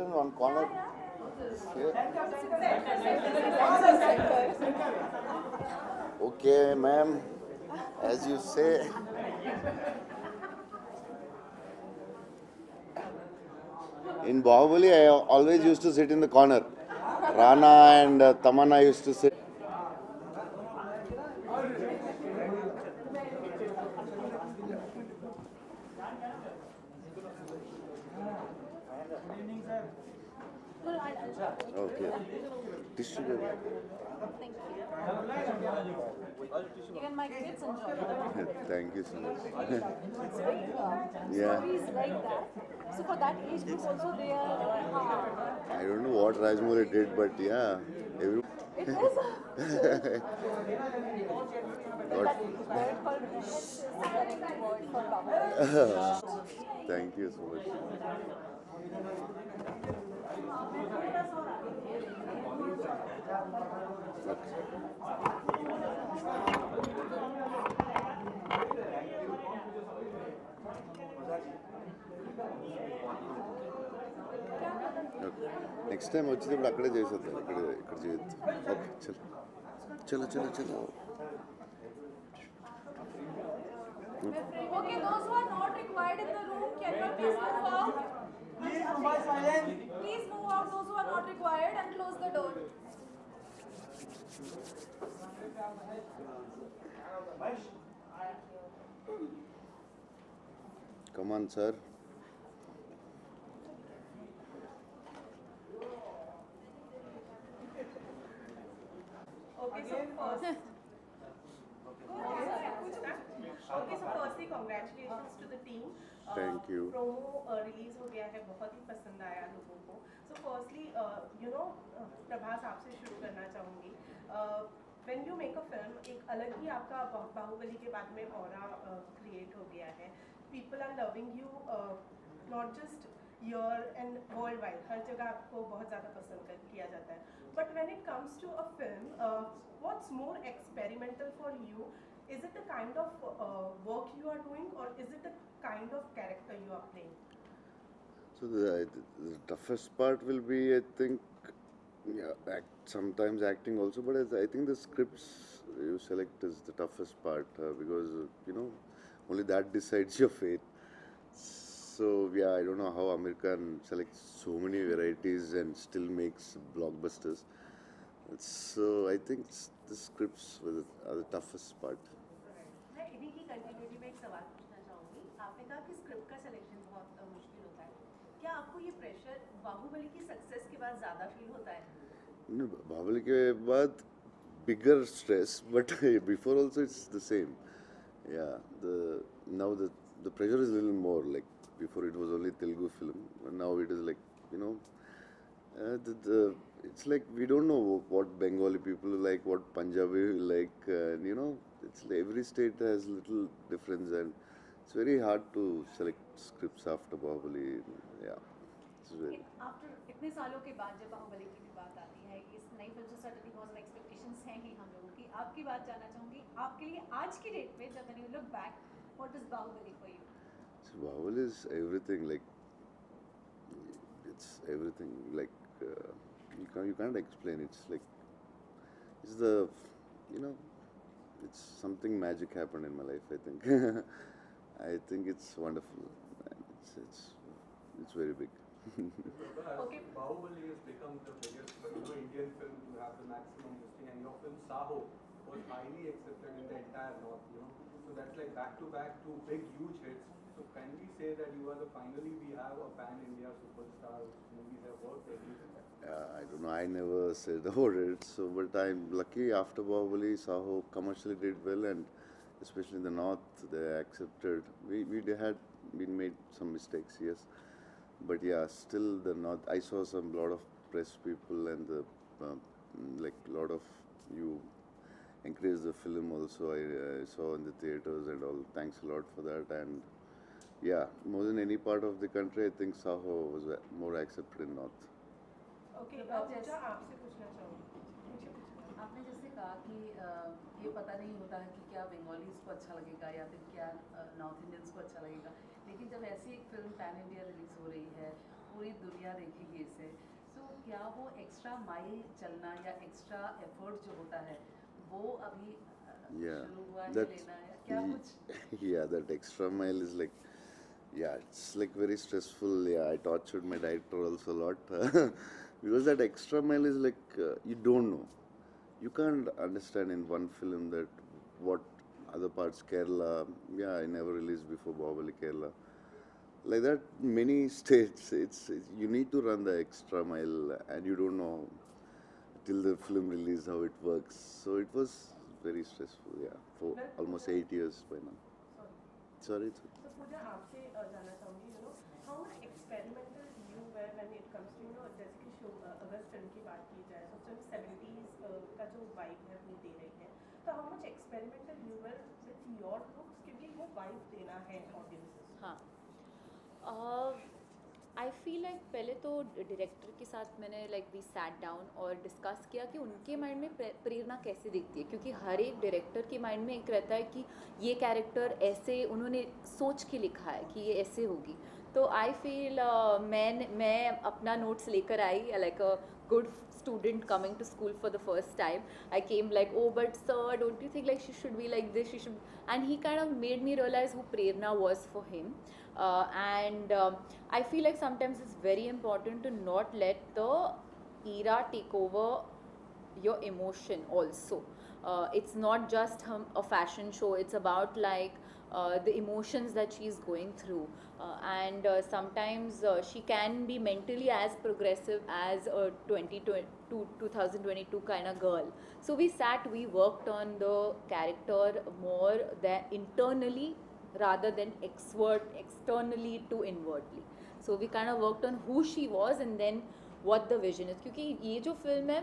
In one corner? Okay, ma'am. As you say. In Bahubali, I always used to sit in the corner. Rana and uh, Tamanna used to sit. Okay. Tissue paper. Thank you. Even my kids enjoy it. Thank you so much. It's very Yeah. stories like that. So for that age group also they are. Uh, I don't know what Rajamouli did, but yeah, every. it is. What? that word called British is the correct word for Bahubali. Thank you so much. Next time వచ్చేటప్పుడు అక్కడే చేసేద్దాం ఇక్కడ ఇక్కడ చేయొద్దు okay చలో చలో చలో చలో Okay, those who are not required in the room, can you please move out? Please move out those who are not required and close the door. Come on, sir. बहुत पसंद आया लोगों को। So firstly you know Prabhas आपसे शुरू करना चाहूँगी। When you make a film एक अलग ही आपका बाहुबली के बाद में और क्रिएट हो गया है। People are loving you not just here and worldwide हर जगह आपको बहुत ज़्यादा पसंद कर, किया जाता है। But when it comes to a film what's more experimental for you it the kind of uh, work you are doing or is it the kind of character you are playing? So the, the toughest part will be, I think, yeah, act, sometimes acting also, but I I think the scripts you select is the toughest part uh, because you know only that decides your fate. So yeah, I don't know how American selects so many varieties and still makes blockbusters. So I think the scripts are the toughest part. Bahubali के बाद bigger stress but before also it's the same या the now the the pressure is little more like before it was only Telugu film now it is like you know it's like we don't know what Bengali people like what Punjabi like you know it's every state has little difference and it's very hard to select script after Bahubali Yeah, it's very. इतने सालों के बाद जब बाहुबली की भी बात आती है इस नई फ़िल्म से सर्टनली बहुत सारे एक्सपेक्टेशंस हैं ही हम लोगों की आपकी बात जानना चाहूँगी आपके लिए आज की डेट पे जब you look back what is Bahubali for you Bahubali is everything like it's everything like uh, you can't you can't explain it's like it's the you know it's something magic happened in my life I think I think it's wonderful it's it's it's very big Okay. Bahubali has become the biggest you Indian film to have the maximum listing, and your film Saaho was highly accepted in the entire North. You know, so that's like back to back two big huge hits. So can we say that you are the finally we have a pan India superstar whose movies have worked everything? uh, I don't know I never said about it so but I'm lucky after Bahubali Saaho commercially did well and especially in the north they accepted we, we had been made some mistakes yes but yeah, still the north. I saw some lot of press people and the uh, like lot of you encouraged the film also. I uh, saw in the theaters and all. Thanks a lot for that. And yeah, more than any part of the country, I think Saaho was uh, more accepted in north. Okay, आपसे पूछना आपने जैसे कहा कि uh, ये पता नहीं होता है कि क्या बंगालीज को अच्छा लगेगा या फिर क्या नॉर्थ इंडियंस को अच्छा लगेगा लेकिन जब ऐसी एक फ़िल्म पैन इंडिया रिलीज़ हो रही है पूरी दुनिया देखेगी इसे तो क्या वो एक्स्ट्रा माइल चलना या एक्स्ट्रा एफर्ट जो होता है वो अभी Yeah, शुरू हुआ है लेना है क्या कुछ yeah, that extra mile is like, yeah, it's like very stressful. Yeah, I tortured my director also a lot because that extra mile is like uh, you don't know, you can't understand in one film that what other parts Kerala. Yeah, I never released before Bahubali Kerala. Like that, many states. It's, it's you need to run the extra mile, and you don't know till the film release how it works. So it was very stressful. Yeah, for almost eight years by now. Sorry. Sorry. it's- So पूजा आपसे अ, जानना चाहूँगी you know how much experimental you way when it comes to you know जैसे कि show अगर film की vibe है वो दे रही है। तो how much experimental you with your looks क्योंकि वो वाइब देना है ऑडियंसेस हाँ। आई फील लाइक पहले तो डायरेक्टर के साथ मैंने लाइक वी सैट डाउन और डिस्कस किया कि उनके माइंड में प्रेरणा कैसे दिखती है। क्योंकि हर एक डायरेक्टर के माइंड में एक रहता है कि ये कैरेक्टर ऐसे उन्होंने सोच के लिखा है कि ये ऐसे होगी। तो आई फील मैं मैं अपना नोट्स लेकर आई like a good student coming to school for the first time. I came like oh but sir don't you think like she should be like this? She should and he kind of made me realize who prerna was for him. Uh, and um, i feel like sometimes it's very important to not let the era take over your emotion also. Uh, it's not just hum, a fashion show. It's about like uh, the emotions that she's going through uh, and uh, sometimes uh, she can be mentally as progressive as a 2022 2022 kind of girl so we sat we worked on the character more than internally rather than exward externally to inwardly so we kind of worked on who she was and then what the vision is क्योंकि ये जो film है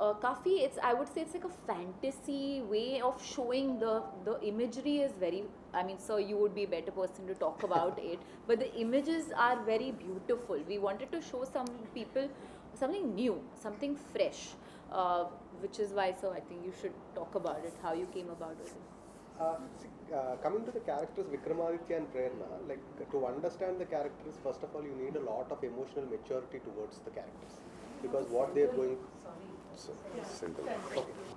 uh, काफ़ी it's I would say it's like a fantasy way of showing the the imagery is very I mean sir you would be a better person to talk about it but the images are very beautiful we wanted to show some people something new something fresh uh, which is why so I think you should talk about it how you came about it Uh, see, uh, coming to the characters Vikramaditya and Prerna, like to understand the characters, first of all, you need a lot of emotional maturity towards the characters because what they're going. sorry So, simple. Okay.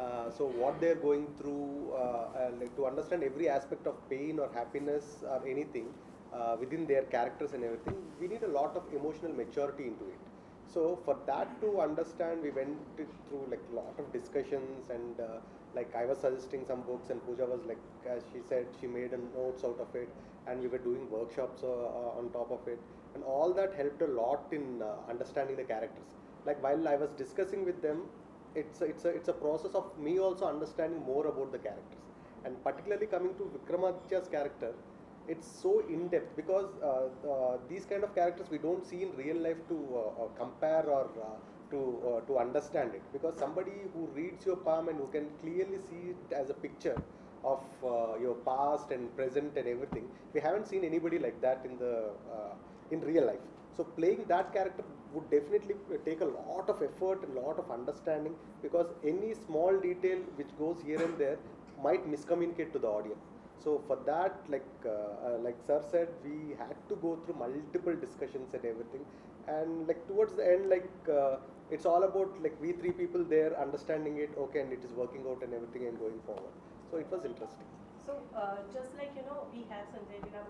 Uh, so what they're going through, uh, uh, like to understand every aspect of pain or happiness or anything uh, within their characters and everything, we need a lot of emotional maturity into it. So for that to understand, we went through like a lot of discussions and uh, like I was suggesting some books and Pooja was like, as she said, she made a notes out of it and we were doing workshops on top of it and all that helped a lot in understanding the characters. Like while I was discussing with them, it's a, it's a, it's a process of me also understanding more about the characters. And particularly coming to Vikramaditya's character it's so in depth because uh, uh, these kind of characters we don't see in real life to uh, uh, compare or uh, to uh, to understand it. Because somebody who reads your palm and who can clearly see it as a picture of your past and present and everything we haven't seen anybody like that in the in real life. So playing that character would definitely take a lot of effort and lot of understanding because any small detail which goes here and there might miscommunicate to the audience. So for that like uh, uh, like sir said we had to go through multiple discussions and everything. And like towards the end like uh, it's all about like we three people there understanding it okay and it is working out and everything and going forward. So it was interesting. So uh, just like you know, we have Sanjay Leela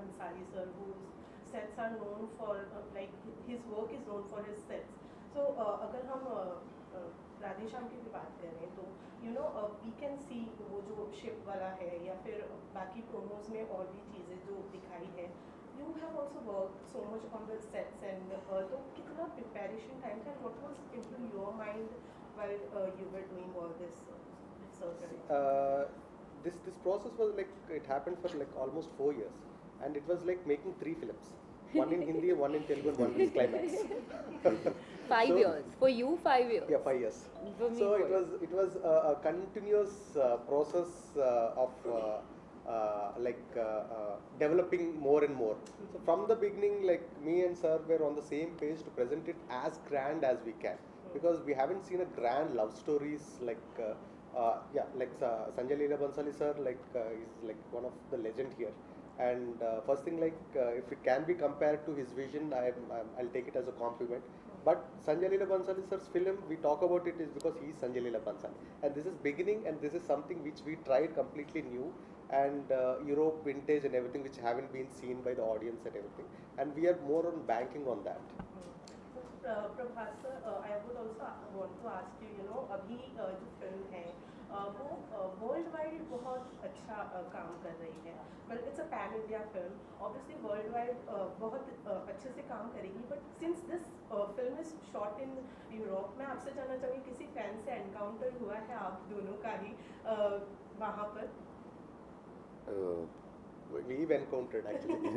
sir, whose sets are known for uh, like his work is known for his sets. So uh, अगर हम uh, uh, Radheshyam की भी बात करें तो you know we can see वो जो ship वाला है या फिर बाकी प्रोमोज में और भी चीज़ें जो दिखाई है you have also work so much on the sets and तो कितना प्रिपेरेशन टाइम था what was into your mind while you were doing all this research this this process was like it happened for like almost four years and it was like making three films. One in hindi one in telugu and one in climax. Five So- years. For you five years. Yeah five years. For me, so it was it was a, a continuous uh, process uh, of uh, uh, like uh, uh, developing more and more. So from the beginning like me and sir were on the same page to present it as grand as we can. Because we haven't seen a grand love stories like uh, uh, yeah like uh, Sanjay Leela Bhansali sir like uh, is like one of the legend here and uh, first thing, like uh, if it can be compared to his vision, I will take it as a compliment. But Sanjay Leela Bhansali sir's film, we talk about it is because he is Sanjay Leela Bhansali, and this is beginning, and this is something which we tried completely new, and uh, Europe vintage and everything which haven't been seen by the audience and everything, and we are more on banking on that. Hmm. Uh, Prabhas uh, I would also want to ask you, you know, अभी जो uh, film है वो world wide बहुत अच्छा uh, काम कर रही है but it's a pan India film obviously worldwide बहुत uh, अच्छे से काम करेगी but since this film is shot in Europe मैं आपसे जानना चाहूँगी किसी फ़ैन से एनकाउंटर हुआ है आप दोनों का ही uh, वहाँ पर Uh, We've encountered actually.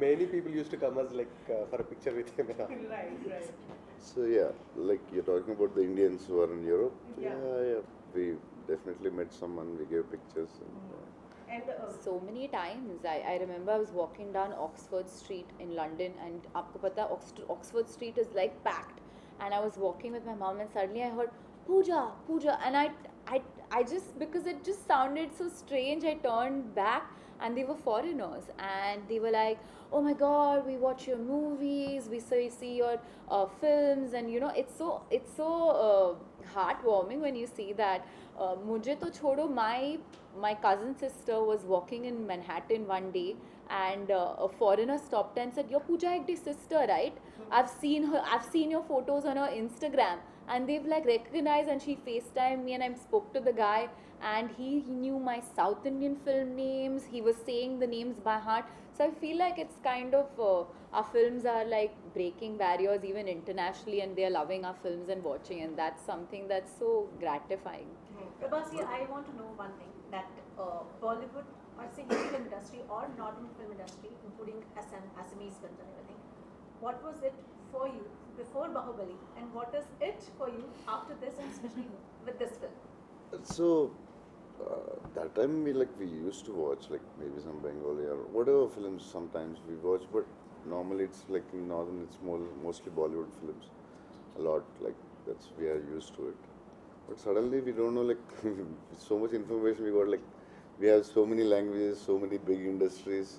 Many people used to come as like uh, for a picture with him. Right right so yeah, like you're talking about the Indians who are in Europe. Yeah, Yeah. yeah. we definitely met someone, we gave pictures. And, uh, and uh, so many times, I, I remember I was walking down Oxford Street in London, and aapko pata, Oxford Street is like packed. And I was walking with my mom, and suddenly I heard Pooja, Pooja, and I, I, I just because it just sounded so strange, I turned back, and they were foreigners, and they were like, "Oh my God, we watch your movies, we see, your uh, films, and you know, it's so, it's so." Uh, heartwarming when you see that uh, मुझे तो छोड़ो. chodo my my cousin sister was walking in manhattan one day and uh, a foreigner stopped and said you're pooja sister right hmm. i've seen her i've seen your photos on her instagram and they've like recognized and she FaceTimed me and I spoke to the guy and he, he knew my South Indian film names. He was saying the names by heart. So I feel like it's kind of uh, our films are like breaking barriers even internationally and they're loving our films and watching and that's something that's so gratifying. Prabhas, here I want to know one thing that uh, Bollywood or Hindi film industry or northern film industry, including Assam, Assamese films and everything, what was it for you before Bahubali and what is it for you after this and especially with this film? So uh, that time we like we used to watch like maybe some Bengali or whatever films sometimes we watch, but normally it's like in northern it's more mostly Bollywood films, a lot like that's we are used to it. But suddenly we don't know like so much information we got like we have so many languages, so many big industries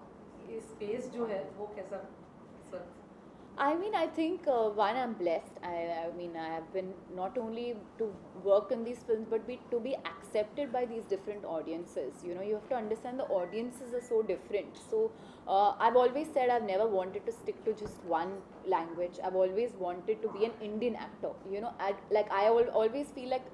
ये space जो है वो कैसा इस वक्त I mean, I think uh, one, I'm blessed. I, I mean, I have been not only to work in these films, but be, to be accepted by these different audiences. You know, you have to understand the audiences are so different. So, uh, I've always said I've never wanted to stick to just one language. I've always wanted to be an Indian actor. You know, I, like I al- always feel like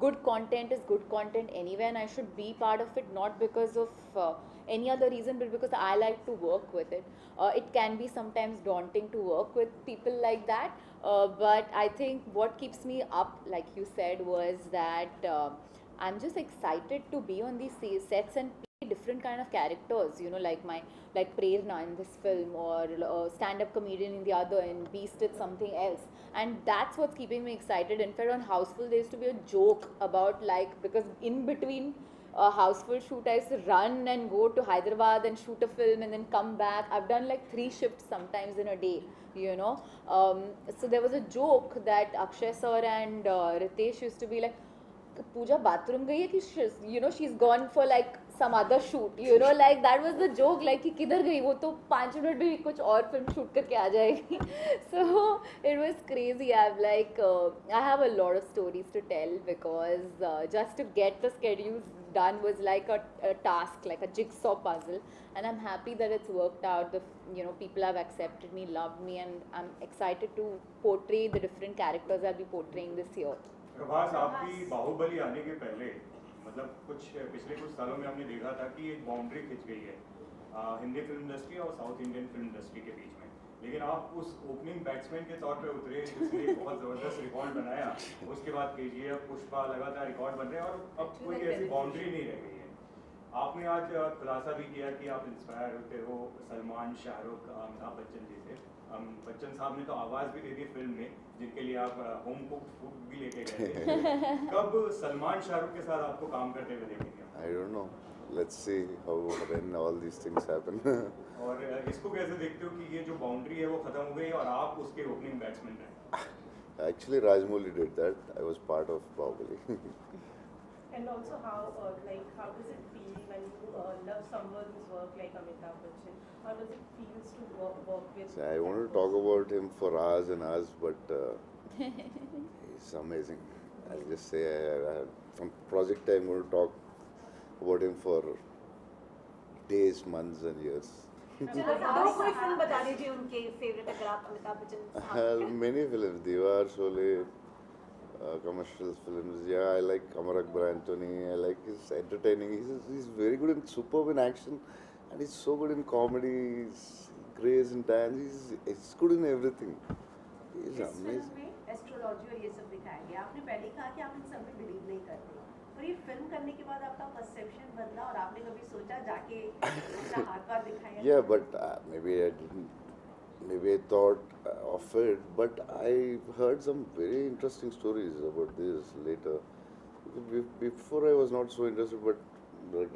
good content is good content anywhere, and I should be part of it not because of uh, any other reason, but because I like to work with it. Uh, it can be sometimes daunting to work with people like that, uh, but I think what keeps me up, like you said, was that uh, I'm just excited to be on these sets and different kind of characters. You know, like my like Prerna in this film, or uh, stand-up comedian in the other, and Beast did something else, and that's what's keeping me excited. In fact, on Housefull, there used to be a joke about like because in between a houseful shoot, I used to run and go to Hyderabad and shoot a film and then come back. I've done like three shifts sometimes in a day, you know. Um, so there was a joke that Akshay sir and uh, Ritesh used to be like, Pooja bathroom gayi hai ki she's, you know she's gone for like some other shoot you know like that was the joke like कि किधर गई वो तो पाँच minute भी कुछ और film shoot करके आ जाएगी। So it was crazy I have like I have a lot of stories to tell because just to get the schedule done was like a task like a jigsaw of puzzle and I am happy that it's worked out the you know people have accepted me love me and I am excited to portray the different characters are be portraying this your Prabhas आपकी बाहुबली आने के पहले मतलब कुछ पिछले कुछ सालों में हमने देखा था कि एक बाउंड्री खिंच गई है आ, हिंदी फ़िल्म इंडस्ट्री और साउथ इंडियन फ़िल्म इंडस्ट्री के बीच में। लेकिन आप उस ओपनिंग बैट्समैन के तौर पे उतरे जिसने बहुत ज़बरदस्त रिकॉर्ड बनाया उसके बाद के पुष्पा लगातार रिकॉर्ड बन रहे हैं और अब कोई ऐसी बाउंड्री नहीं रह गई है। आपने आज खुलासा भी किया कि आप इंस्पायर होते हो सलमान शाहरुख अमिताभ बच्चन जी से बच्चन साहब ने तो आवाज़ भी दे दी फ़िल्म में जिनके लिए आप होम कुक फ़ूड भी लेके गए कब सलमान शाहरुख के साथ आपको काम करते हुए देखेंगे I don't know. Let's see how when all these things happen. और इसको कैसे देखते हो कि ये जो बाउंड्री है वो खत्म हो गई और आप उसके ओपनिंग बैट्समैन रहे Actually, Rajmouli did that. I was part of Bahubali. And also how, uh, like, how does it feel when you uh, love someone's work like Amitabh Bachchan? How does it feels to work, work with? See, I that want to talk person? about him for hours and hours, but uh, he's amazing. I'll just say, I, I, from project, I'm going to talk about him for days, months, and years. चलो दो कोई film बता दीजिए उनके favourite अगर आप अमिताभ बच्चन साहब Uh, many films, Diwar, Sholay, uh, commercial films. Yeah, I like Amar Akbar Anthony. I like his entertaining. He's, he's very good in superb in action, and he's so good in comedy. He's grace in dance. He's, he's good in everything. He's इस amazing. में astrology और ये सब दिखाया गया आपने पहले कहा कि आप इन सब में बिलीव नहीं करते और ये फ़िल्म करने के बाद आपका परसेप्शन बदला और आपने कभी सोचा जाके हाथ पार दिखाया Yeah, but uh, maybe I didn't. Maybe I thought uh, of it, but I heard some very interesting stories about this later. Before I was not so interested, but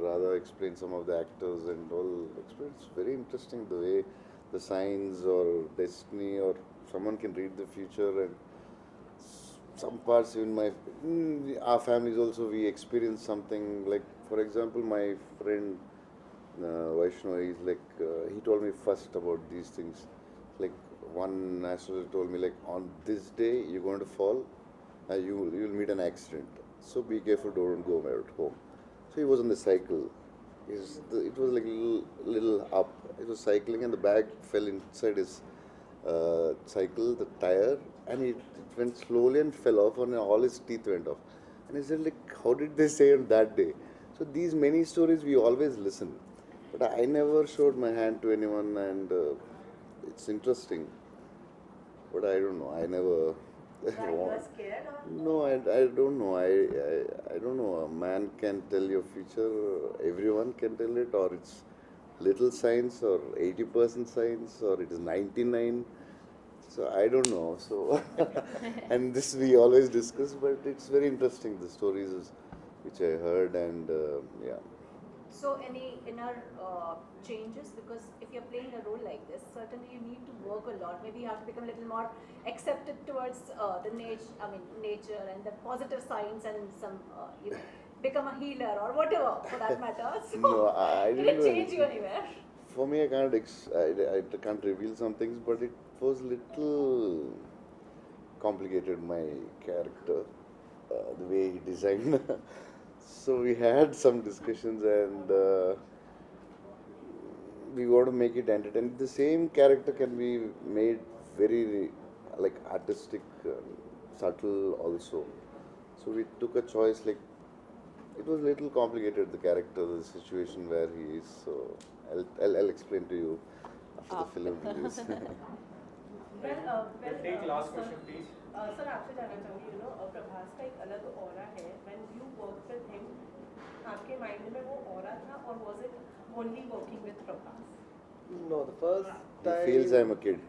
rather explain some of the actors and all. It's very interesting the way the signs or destiny or someone can read the future and some parts in my in our families also we experience something like for example my friend uh, he's like uh, he told me first about these things like one astrologer told me like on this day you're going to fall and you you'll meet an accident. So be careful don't go at home. So he was on the cycle. He's the, it was like little, little up. It was cycling and the bag fell inside his uh, cycle the tire and it, it went slowly and fell off and all his teeth went off. And he said like how did they say on that day? So these many stories we always listen but i never showed my hand to anyone and uh, it's interesting but i don't know i never Why you are scared no I, I don't know I, I i don't know a man can tell your future everyone can tell it or it's little science or 80% science or it is 99 so i don't know so and this we always discuss but it's very interesting the stories which i heard and uh, yeah So any inner uh, changes because if you're playing a role like this, certainly you need to work a lot. Maybe you have to become a little more accepted towards uh, the nature. I mean nature and the positive signs and some uh, you know become a healer or whatever for that matter. So No, I- I did didn't it change you anywhere? for me i can't ex- I, I can't reveal some things but it was little complicated my character uh, the way he designed so we had some discussions and uh, we want to make it entertaining. The same character can be made very like artistic um, subtle also. So we took a choice like it was a little complicated the character the situation where he is. So i'll, I'll, I'll explain to you after the film release. Well, uh, well, Take uh, last question, please. Uh, sir आपसे जानना चाहूँगी you know Prabhas का एक अलग aura है when you work with him आपके mind में वो ऑरा था और was it only working with Prabhas No, the first he time. feels i'm a kid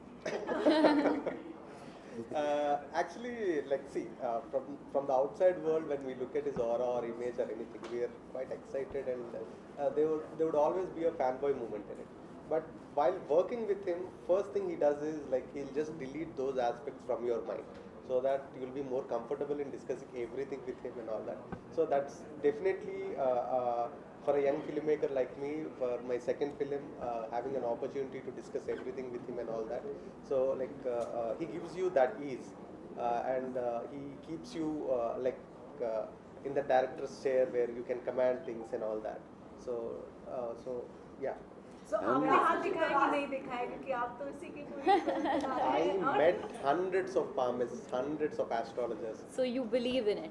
Uh, actually, like, see, uh, from from the outside world, when we look at his aura or image or anything, we are quite excited, and uh, there would there would always be a fanboy moment in it. But while working with him, first thing he does is like he'll just delete those aspects from your mind, so that you'll be more comfortable in discussing everything with him and all that. So that's definitely uh, uh, for a young filmmaker like me, for my second film, uh, having an opportunity to discuss everything with him and all that. So like uh, uh, he gives you that ease, uh, and he keeps you like in the director's chair where you can command things and all that. So so yeah. So And- आपने हाथ दिखाया कि नहीं दिखाया क्योंकि आप तो इसी की पूरी film बना रहे I हैं और- met hundreds of palmists, hundreds of astrologers. So you believe in it.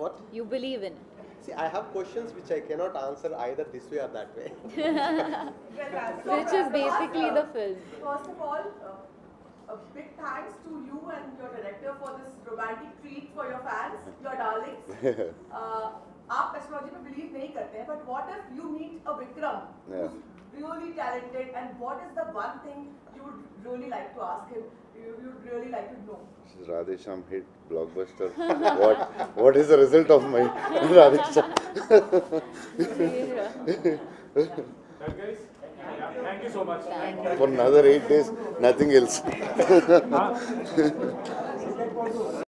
What? You believe in it. See, I have questions which I cannot answer either this way or that way. Well, Raj, so Which is Prabhas, basically uh, the film. First of all, uh, a big thanks to you and your director for this romantic treat for your fans, your darlings. Uh, आप astrology में believe नहीं करते हैं but what if you meet a Vikram Yeah. really talented and what is the one thing you would really like to ask him you would really like to know This is Radhe Shyam hit blockbuster. what what is the result of my Radhe Shyam? That guys, thank you so much. Thank you. For another eight days, nothing else.